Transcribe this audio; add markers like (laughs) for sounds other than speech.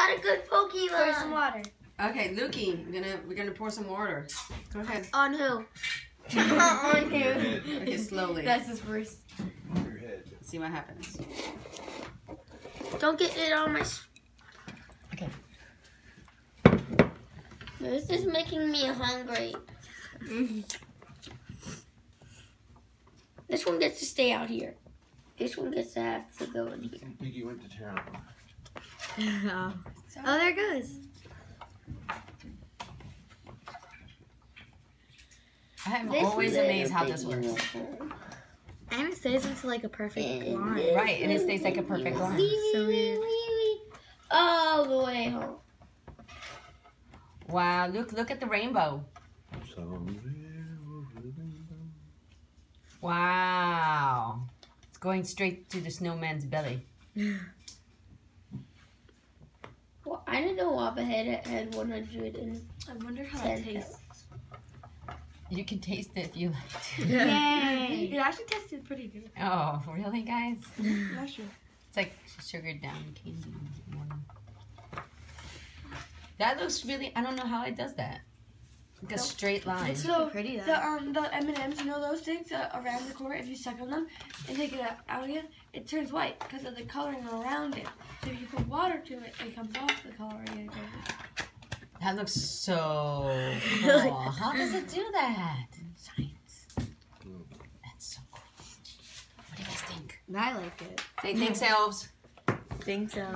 got a good Pour some water. Okay, Lukey, we're gonna we're gonna pour some water. Go ahead. On who? (laughs) On (laughs) Your who? Okay, slowly. That's his first. Your head. See what happens. Don't get it on my. Okay. This is making me hungry. This one gets to stay out here. This one gets to have to go in here. Piggy went to town. (laughs) oh. there it goes. I'm This always amazed how this works. And it stays into like a perfect line. Right, and it stays like a perfect line. So weird. All the way home. Wow, look look at the rainbow. Wow. It's going straight to the snowman's belly. (laughs) Well, I didn't know Lava Head had 100 and I wonder how Ten it tastes. You can taste it if you like (laughs) to. Yay! It actually tasted pretty good. Oh, really, guys? (laughs) Not sure. It's like sugared down candy. That looks really. I don't know how it does that. Like a straight line. It's So, so pretty though. The um the M and M's, you know those things uh, around the core. If you suck on them and take it out again, it turns white because of the coloring around it. So if you put water to it, it comes off the coloring. And it goes, That looks so (laughs) cool. How does it do that? Science. That's so cool. What do you guys think? I like it. Say thanks, elves. Think so.